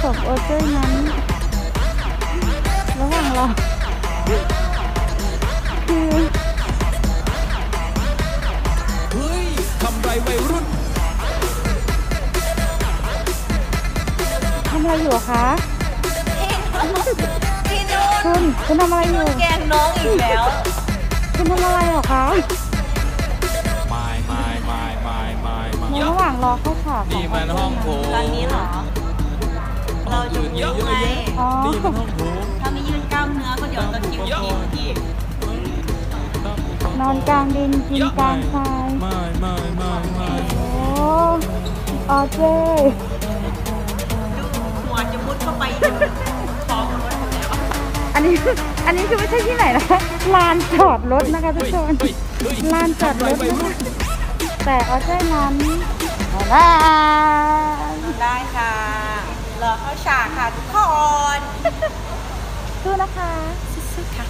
ชีวิตของโอเจ้ยนั้นระหว่างเราคือเฮ้ยทำไรวัยรุ่นทำอะไรอยู่อะคะพี่นุ่นคุณคุณทำอะไรอยู่แกล้งน้องอีกแล้ว คุณทำอะไรเหรอคะไม่ไม่ไม่ไม่ไม่ไม่ในระหว่างรอเข้าฉากขนี่องมันห้องโถงตอนนี้เหรอ อ๋อนี่มันห้องโถงถ้าไม่ยืดกล้ามเนื้อก็เดี๋ยวจะคิวคิวพี่นอนกลางดินกินกลางทรายไม่ไม่ไม่ไม่โอ้ออเจ้ดูหัวจะมุดเข้าไปอยู่ท้องรถหมดแล้วอันนี้อันนี้คือไม่ใช่ที่ไหนนะคะลานจอดรถนะคะทุกคนเฮ้ยเฮ้ยลานจอดรถทำไรวัยนะรุ่คะนแต่ออเจ้นั้นลาได้ค่ะรอเข้าฉากค่ะทุกคน Suzuka.